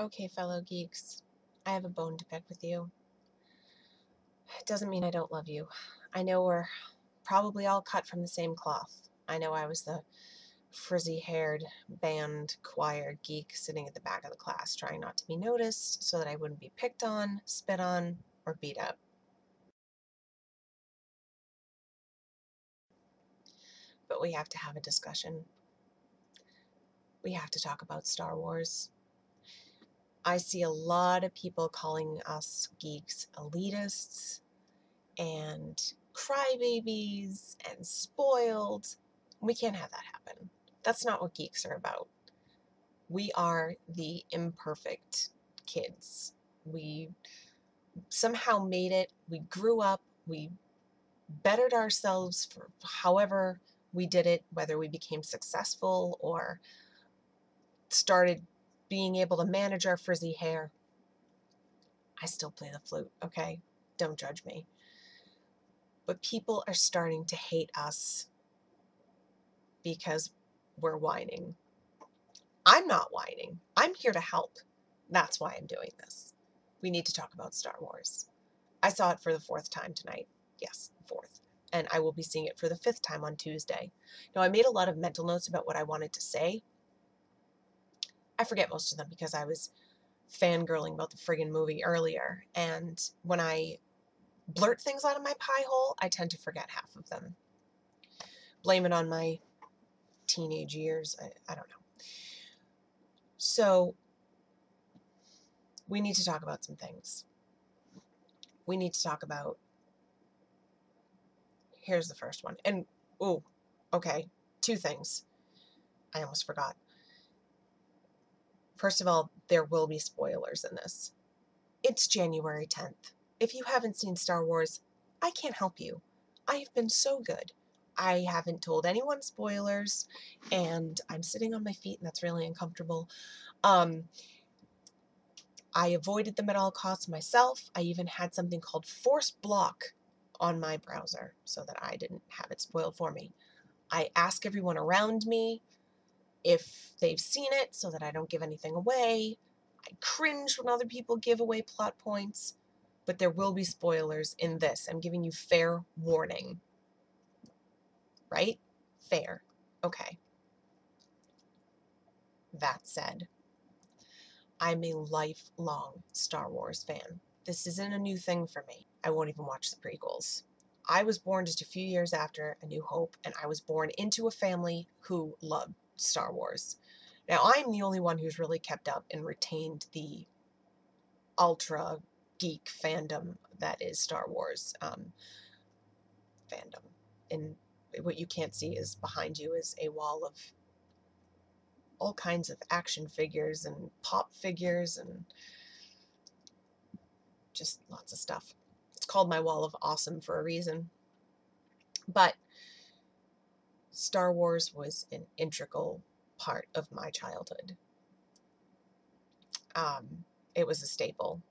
Okay, fellow geeks, I have a bone to pick with you. It doesn't mean I don't love you. I know we're probably all cut from the same cloth. I know I was the frizzy haired band choir geek sitting at the back of the class trying not to be noticed so that I wouldn't be picked on, spit on, or beat up. But we have to have a discussion. We have to talk about Star Wars. I see a lot of people calling us geeks elitists and crybabies and spoiled. We can't have that happen. That's not what geeks are about. We are the imperfect kids. We somehow made it. We grew up. We bettered ourselves for however we did it, whether we became successful or started being able to manage our frizzy hair. I still play the flute, okay? Don't judge me. But people are starting to hate us because we're whining. I'm not whining. I'm here to help. That's why I'm doing this. We need to talk about Star Wars. I saw it for the fourth time tonight. Yes, fourth. And I will be seeing it for the fifth time on Tuesday. Now, I made a lot of mental notes about what I wanted to say, I forget most of them because I was fangirling about the friggin' movie earlier. And when I blurt things out of my pie hole, I tend to forget half of them. Blame it on my teenage years. I, I don't know. So, we need to talk about some things. We need to talk about. Here's the first one. And, oh, okay, two things. I almost forgot. First of all, there will be spoilers in this. It's January 10th. If you haven't seen Star Wars, I can't help you. I have been so good. I haven't told anyone spoilers, and I'm sitting on my feet, and that's really uncomfortable. Um, I avoided them at all costs myself. I even had something called Force Block on my browser so that I didn't have it spoiled for me. I ask everyone around me if they've seen it so that I don't give anything away. I cringe when other people give away plot points, but there will be spoilers in this. I'm giving you fair warning. Right? Fair. Okay. That said, I'm a lifelong Star Wars fan. This isn't a new thing for me. I won't even watch the prequels. I was born just a few years after A New Hope, and I was born into a family who loved Star Wars. Now, I'm the only one who's really kept up and retained the ultra geek fandom that is Star Wars um, fandom. And what you can't see is behind you is a wall of all kinds of action figures and pop figures and just lots of stuff. It's called my wall of awesome for a reason. But Star Wars was an integral part of my childhood. Um, it was a staple.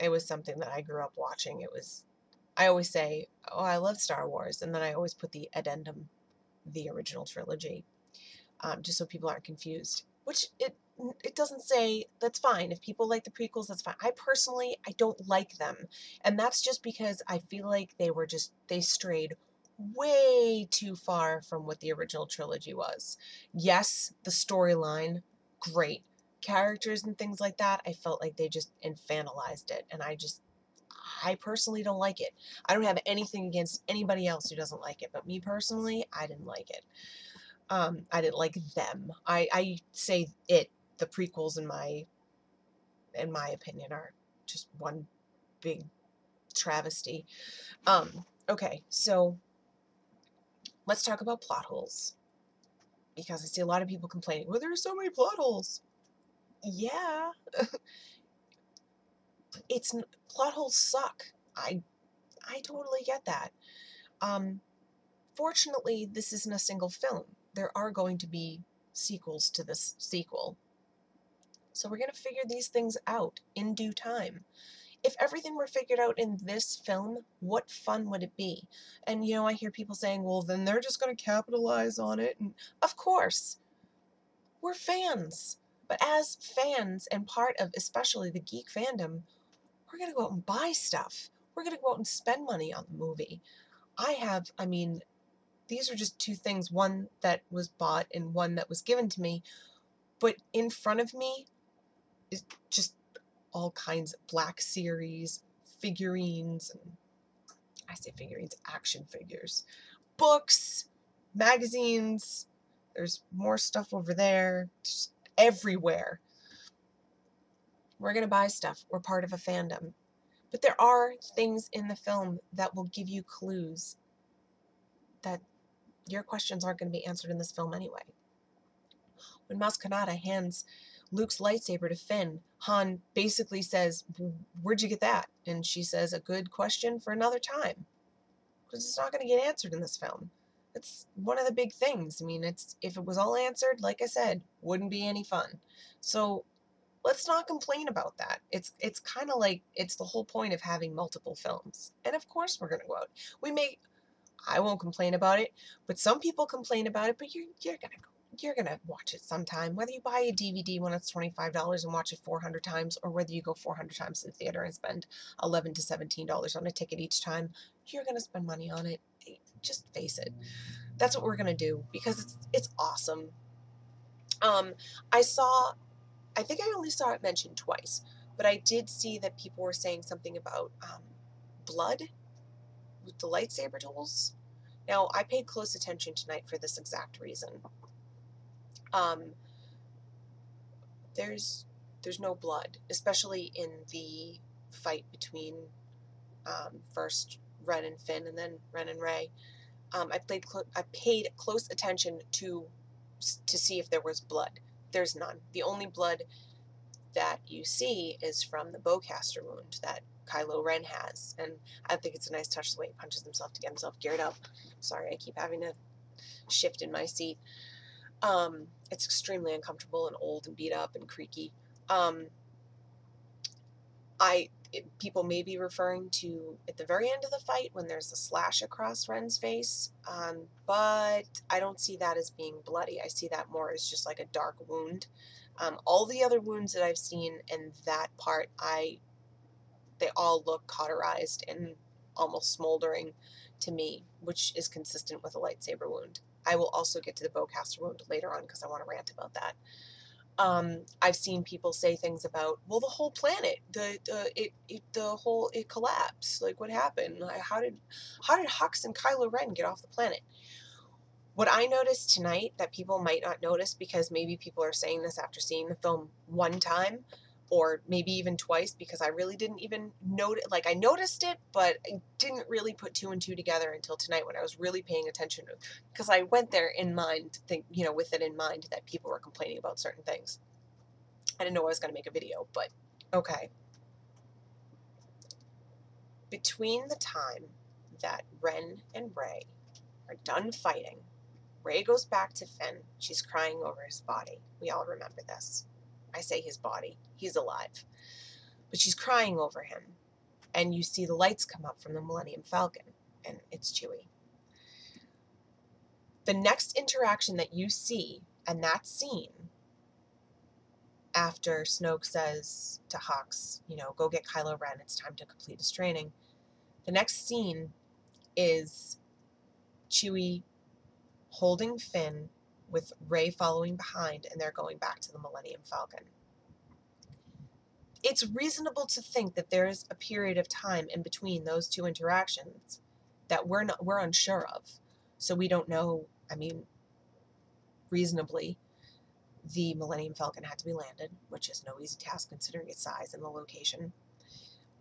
It was something that I grew up watching. It was, I always say, oh, I love Star Wars. And then I always put the addendum, the original trilogy, um, just so people aren't confused. Which it it doesn't say that's fine. If people like the prequels, that's fine. I personally I don't like them. And that's just because I feel like they were just they strayed way too far from what the original trilogy was. Yes, the storyline, great. Characters and things like that, I felt like they just infantilized it. And I just, I personally don't like it. I don't have anything against anybody else who doesn't like it, but me personally, I didn't like it. Um, I didn't like them. I, I say it, the prequels in my, in my opinion, are just one big travesty. Um, okay, so let's talk about plot holes. Because I see a lot of people complaining, well, there are so many plot holes. Yeah. it's plot holes suck. I I totally get that. Um, fortunately, this isn't a single film. There are going to be sequels to this sequel. So we're going to figure these things out in due time if everything were figured out in this film, what fun would it be? And you know, I hear people saying, well, then they're just going to capitalize on it. And of course, we're fans. But as fans and part of especially the geek fandom, we're going to go out and buy stuff. We're going to go out and spend money on the movie. I have, I mean, these are just two things one that was bought and one that was given to me. But in front of me is just all kinds of black series, figurines, and I say figurines, action figures, books, magazines. There's more stuff over there, just everywhere. We're going to buy stuff. We're part of a fandom. But there are things in the film that will give you clues that your questions aren't going to be answered in this film anyway. When Maz Kanata hands Luke's lightsaber to Finn, Han basically says, Where'd you get that? And she says, A good question for another time. Because it's not going to get answered in this film. It's one of the big things. I mean, it's if it was all answered, like I said, wouldn't be any fun. So let's not complain about that. It's it's kind of like it's the whole point of having multiple films. And of course we're going to go out. We may I won't complain about it, but some people complain about it, but you're you're going to go you're going to watch it sometime. Whether you buy a DVD when it's $25 and watch it 400 times, or whether you go 400 times to the theater and spend 11 to $17 on a ticket each time, you're going to spend money on it. Just face it. That's what we're going to do because it's, it's awesome. Um, I saw, I think I only saw it mentioned twice, but I did see that people were saying something about um, blood with the lightsaber duels. Now, I paid close attention tonight for this exact reason. Um, there's there's no blood, especially in the fight between um, first Ren and Finn, and then Ren and Rey. Um, I played clo- I paid close attention to to see if there was blood. There's none. The only blood that you see is from the bowcaster wound that Kylo Ren has, and I think it's a nice touch the way he punches himself to get himself geared up. Sorry, I keep having to shift in my seat. Um, it's extremely uncomfortable and old and beat up and creaky. Um, I it, people may be referring to at the very end of the fight when there's a slash across Ren's face, um, but I don't see that as being bloody. I see that more as just like a dark wound. Um, all the other wounds that I've seen in that part, I they all look cauterized and almost smoldering to me, which is consistent with a lightsaber wound. I will also get to the bowcaster wound later on because I want to rant about that. Um, I've seen people say things about, well, the whole planet, the the it, it the whole it collapsed. Like, what happened? How did how did Hux and Kylo Ren get off the planet? What I noticed tonight that people might not notice because maybe people are saying this after seeing the film one time, or maybe even twice because I really didn't even notice. Like I noticed it, but I didn't really put two and two together until tonight when I was really paying attention. Because I went there in mind, think you know, with it in mind that people were complaining about certain things. I didn't know I was going to make a video, but okay. Between the time that Ren and Rey are done fighting, Rey goes back to Finn. She's crying over his body. We all remember this. I say his body. He's alive. But she's crying over him. And you see the lights come up from the Millennium Falcon, and it's Chewie. The next interaction that you see and that scene after Snoke says to Hux, you know, go get Kylo Ren, it's time to complete his training. The next scene is Chewie holding Finn with Rey following behind, and they're going back to the Millennium Falcon. It's reasonable to think that there is a period of time in between those two interactions that we're not we're unsure of. So we don't know, I mean, reasonably, the Millennium Falcon had to be landed, which is no easy task considering its size and the location.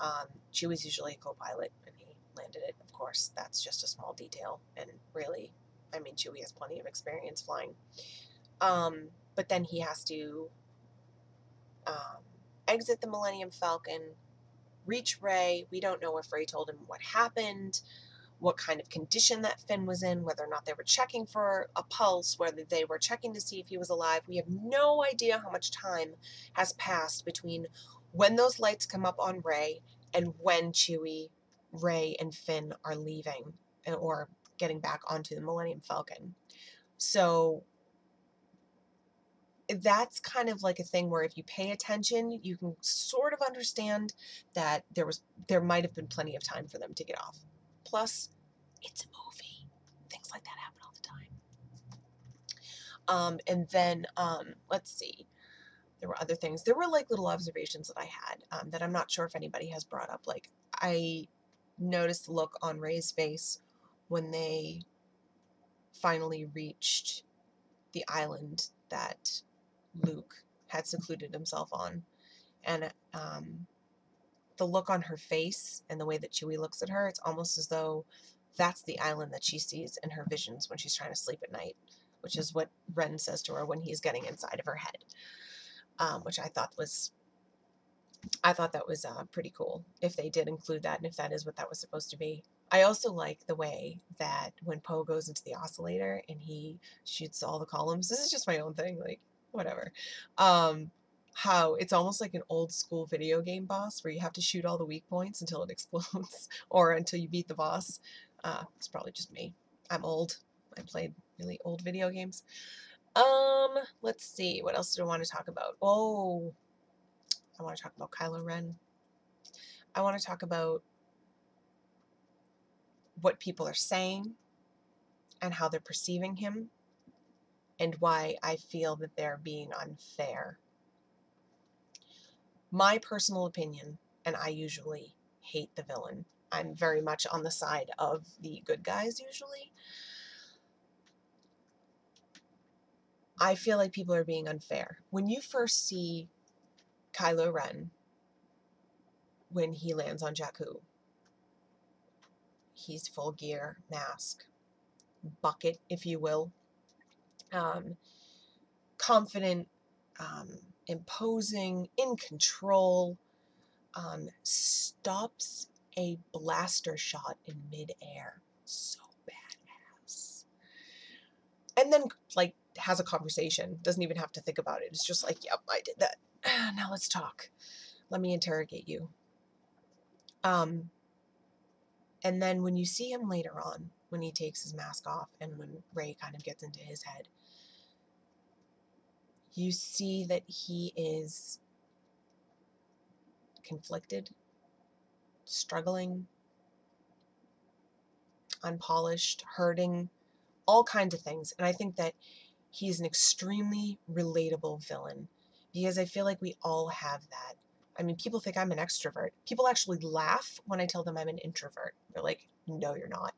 Um, was usually a co-pilot, and he landed it. Of course, that's just a small detail, and really I mean, Chewie has plenty of experience flying. Um, but then he has to um, exit the Millennium Falcon, reach Rey. We don't know if Rey told him what happened, what kind of condition that Finn was in, whether or not they were checking for a pulse, whether they were checking to see if he was alive. We have no idea how much time has passed between when those lights come up on Rey and when Chewie, Rey, and Finn are leaving or getting back onto the Millennium Falcon. So that's kind of like a thing where if you pay attention, you can sort of understand that there was there might have been plenty of time for them to get off. Plus, it's a movie. Things like that happen all the time. Um, and then um, let's see. There were other things. There were like little observations that I had um, that I'm not sure if anybody has brought up. Like I noticed the look on Rey's face when they finally reached the island that Luke had secluded himself on. And um, the look on her face and the way that Chewie looks at her, it's almost as though that's the island that she sees in her visions when she's trying to sleep at night, which is what Ren says to her when he's getting inside of her head, um, which I thought was. I thought that was uh, pretty cool if they did include that and if that is what that was supposed to be. I also like the way that when Poe goes into the oscillator and he shoots all the columns, this is just my own thing, like whatever. Um, how it's almost like an old school video game boss where you have to shoot all the weak points until it explodes or until you beat the boss. Uh, it's probably just me. I'm old. I played really old video games. Um, let's see. What else do I want to talk about? Oh, I want to talk about Kylo Ren. I want to talk about what people are saying and how they're perceiving him and why I feel that they're being unfair. My personal opinion, and I usually hate the villain, I'm very much on the side of the good guys usually. I feel like people are being unfair. When you first see Kylo Ren, when he lands on Jakku, he's full gear, mask, bucket, if you will um, confident, um, imposing, in control, um, stops a blaster shot in midair. So badass. And then, like, has a conversation. Doesn't even have to think about it. It's just like, yep, I did that. now let's talk. Let me interrogate you. Um, and then when you see him later on, when he takes his mask off and when Rey kind of gets into his head, you see that he is conflicted, struggling, unpolished, hurting, all kinds of things. And I think that he's an extremely relatable villain because I feel like we all have that. I mean, people think I'm an extrovert. People actually laugh when I tell them I'm an introvert. They're like, no, you're not.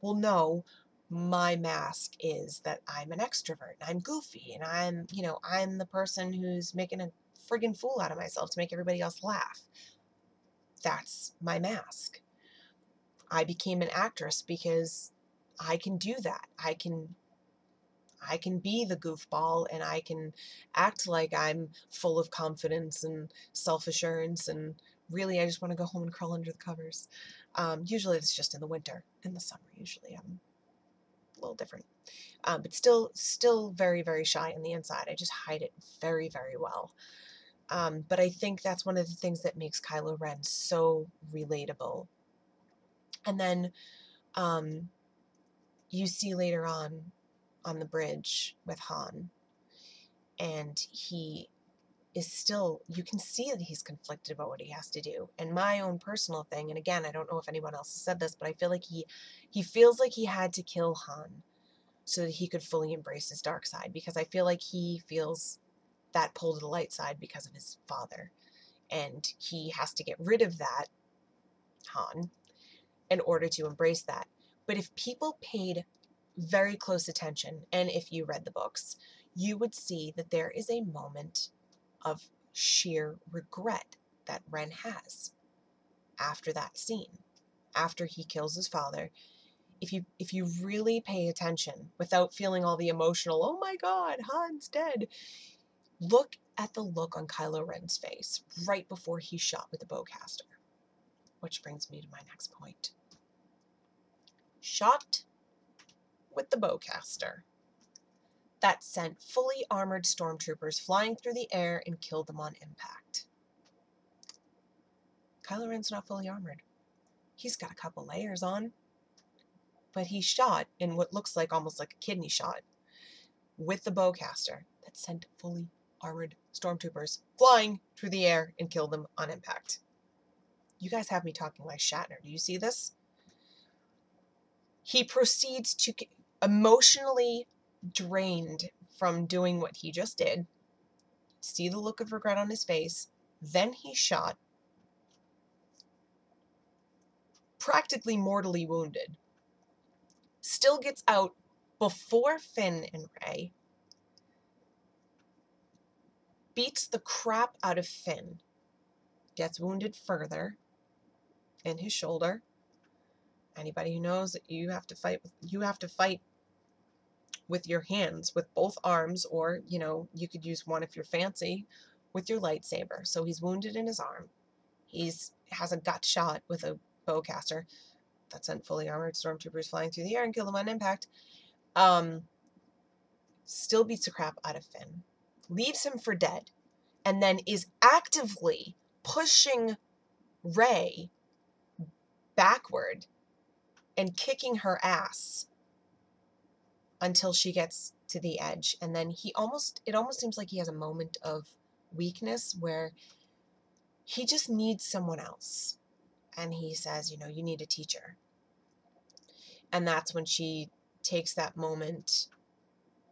Well, no, my mask is that I'm an extrovert and I'm goofy and I'm, you know, I'm the person who's making a friggin' fool out of myself to make everybody else laugh. That's my mask. I became an actress because I can do that. I can I can be the goofball and I can act like I'm full of confidence and self-assurance and really I just want to go home and crawl under the covers. Um, usually it's just in the winter. In the summer usually I'm a little different. Um, but still, still very, very shy on the inside. I just hide it very, very well. Um, but I think that's one of the things that makes Kylo Ren so relatable. And then um, you see later on on the bridge with Han, and he is still, you can see that he's conflicted about what he has to do. And my own personal thing, and again, I don't know if anyone else has said this, but I feel like he, he feels like he had to kill Han so that he could fully embrace his dark side because I feel like he feels that pull to the light side because of his father. And he has to get rid of that, Han, in order to embrace that. But if people paid very close attention, and if you read the books, you would see that there is a moment of sheer regret that Ren has after that scene. After he kills his father, if you if you really pay attention without feeling all the emotional, oh my god, Han's dead, look at the look on Kylo Ren's face right before he's shot with the bowcaster. Which brings me to my next point. Shot with the bowcaster that sent fully armored stormtroopers flying through the air and killed them on impact. Kylo Ren's not fully armored. He's got a couple layers on. But he's shot in what looks like almost like a kidney shot with the bowcaster that sent fully armored stormtroopers flying through the air and killed them on impact. You guys have me talking like Shatner. Do you see this? He proceeds to emotionally drained from doing what he just did, see the look of regret on his face, then he shot, practically mortally wounded, still gets out before Finn and Rey, beats the crap out of Finn, gets wounded further in his shoulder. Anybody who knows that you have to fight with, you have to fight with your hands, with both arms, or, you know, you could use one if you're fancy, with your lightsaber. So he's wounded in his arm. He's has a gut shot with a bowcaster that sent fully armored stormtroopers flying through the air and killed him on impact. Um, still beats the crap out of Finn, leaves him for dead, and then is actively pushing Rey backward and kicking her ass until she gets to the edge. And then he almost it almost seems like he has a moment of weakness where he just needs someone else. And he says you know you need a teacher. And that's when she takes that moment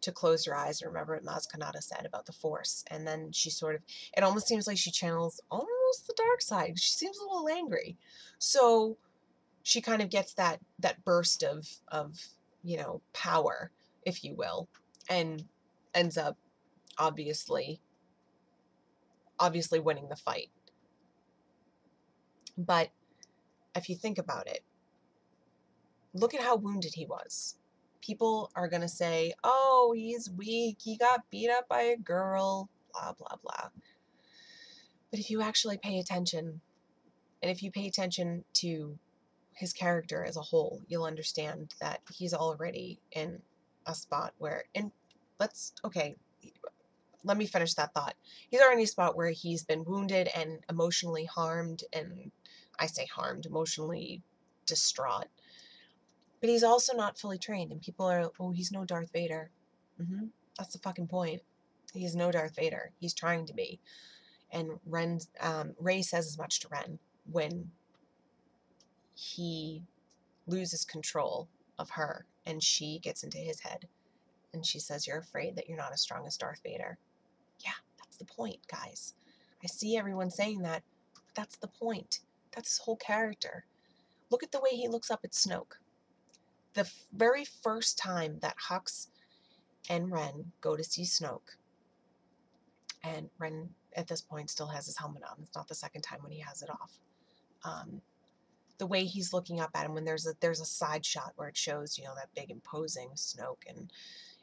to close her eyes and remember what Maz Kanata said about the force. And then she sort of it almost seems like she channels almost the dark side. She seems a little angry. So she kind of gets that that burst of of you know power if you will, and ends up obviously obviously winning the fight. But if you think about it, look at how wounded he was. People are going to say, oh, he's weak. He got beat up by a girl, blah, blah, blah. But if you actually pay attention, and if you pay attention to his character as a whole, you'll understand that he's already in a spot where, and let's, okay, let me finish that thought. He's already in a spot where he's been wounded and emotionally harmed, and I say harmed, emotionally distraught. But he's also not fully trained, and people are, oh, he's no Darth Vader. Mm-hmm. That's the fucking point. He's no Darth Vader. He's trying to be. And Ren, um, Rey says as much to Ren when he loses control of her and she gets into his head and she says, You're afraid that you're not as strong as Darth Vader. Yeah, that's the point, guys. I see everyone saying that, but that's the point. That's his whole character. Look at the way he looks up at Snoke. The very first time that Hux and Ren go to see Snoke, and Ren at this point still has his helmet on. It's not the second time when he has it off. Um, the way he's looking up at him when there's a there's a side shot where it shows you know that big imposing Snoke and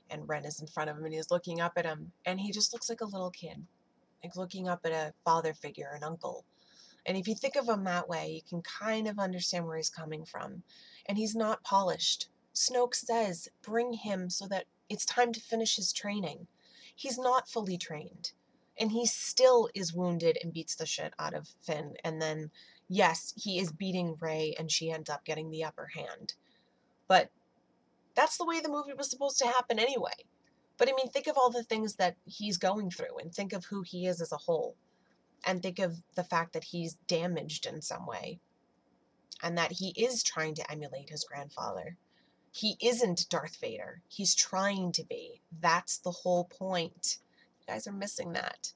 and Ren is in front of him and he's looking up at him and he just looks like a little kid like looking up at a father figure an uncle. And if you think of him that way you can kind of understand where he's coming from. And he's not polished. Snoke says bring him so that it's time to finish his training. He's not fully trained. And he still is wounded and beats the shit out of Finn and then yes, he is beating Rey and she ends up getting the upper hand. But that's the way the movie was supposed to happen anyway. But I mean, think of all the things that he's going through and think of who he is as a whole. And think of the fact that he's damaged in some way. And that he is trying to emulate his grandfather. He isn't Darth Vader. He's trying to be. That's the whole point. You guys are missing that.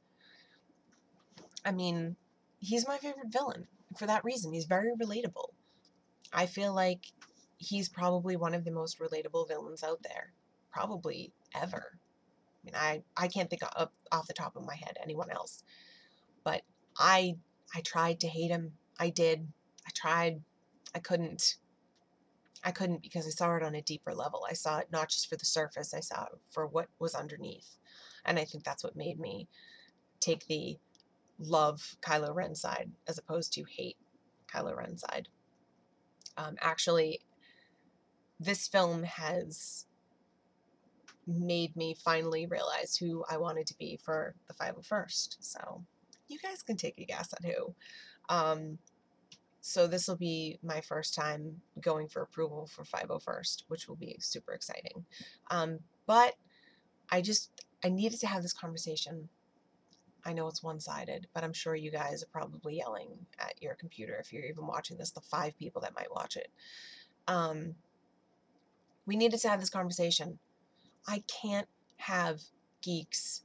I mean, he's my favorite villain for that reason. He's very relatable. I feel like he's probably one of the most relatable villains out there, probably ever. I mean, I, I can't think of, off the top of my head anyone else, but I I tried to hate him. I did. I tried. I couldn't. I couldn't because I saw it on a deeper level. I saw it not just for the surface. I saw it for what was underneath, and I think that's what made me take the love Kylo Ren side as opposed to hate Kylo Ren side. Um, actually, this film has made me finally realize who I wanted to be for the 501st. So you guys can take a guess at who. Um, so this will be my first time going for approval for 501st, which will be super exciting. Um, but I just, I needed to have this conversation. I know it's one sided, but I'm sure you guys are probably yelling at your computer if you're even watching this, the five people that might watch it. Um, we needed to have this conversation. I can't have geeks,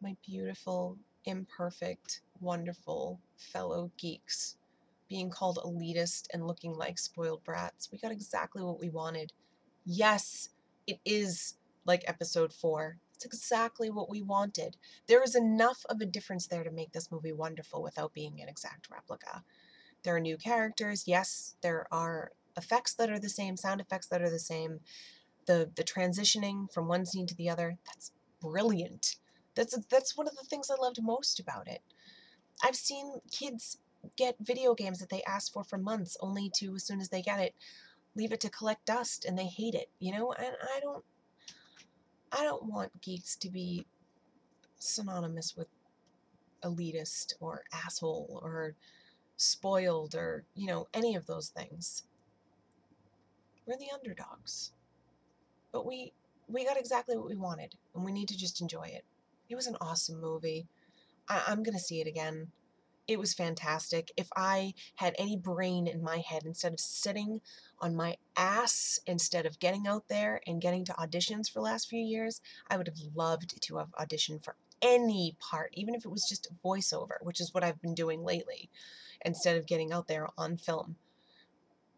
my beautiful, imperfect, wonderful fellow geeks, being called elitist and looking like spoiled brats. We got exactly what we wanted. Yes, it is like episode four. It's exactly what we wanted. There is enough of a difference there to make this movie wonderful without being an exact replica. There are new characters. Yes, there are effects that are the same, sound effects that are the same. The the transitioning from one scene to the other, that's brilliant. That's that's one of the things I loved most about it. I've seen kids get video games that they asked for for months only to as soon as they get it leave it to collect dust and they hate it, you know? And I don't I don't want geeks to be synonymous with elitist or asshole or spoiled or, you know, any of those things. We're the underdogs. But we we got exactly what we wanted and we need to just enjoy it. It was an awesome movie. I, I'm gonna see it again. It was fantastic. If I had any brain in my head, instead of sitting on my ass, instead of getting out there and getting to auditions for the last few years, I would have loved to have auditioned for any part, even if it was just voiceover, which is what I've been doing lately, instead of getting out there on film.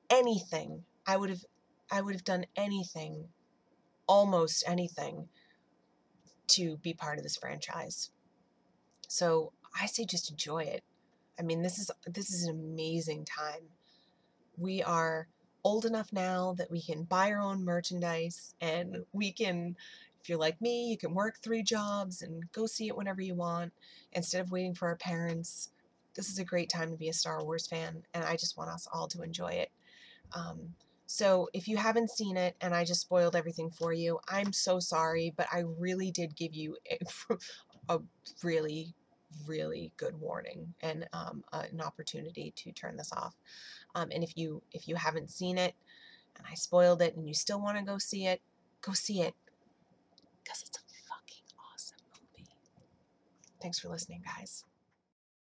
Anything. I would have I would have done anything, almost anything, to be part of this franchise. So I say just enjoy it. I mean, this is this is an amazing time. We are old enough now that we can buy our own merchandise and we can if you're like me, you can work three jobs and go see it whenever you want instead of waiting for our parents. This is a great time to be a Star Wars fan, and I just want us all to enjoy it. Um, so if you haven't seen it and I just spoiled everything for you, I'm so sorry, but I really did give you a, a really really good warning and um, uh, an opportunity to turn this off. Um, and if you if you haven't seen it and I spoiled it and you still want to go see it, go see it because it's a fucking awesome movie. Thanks for listening, guys.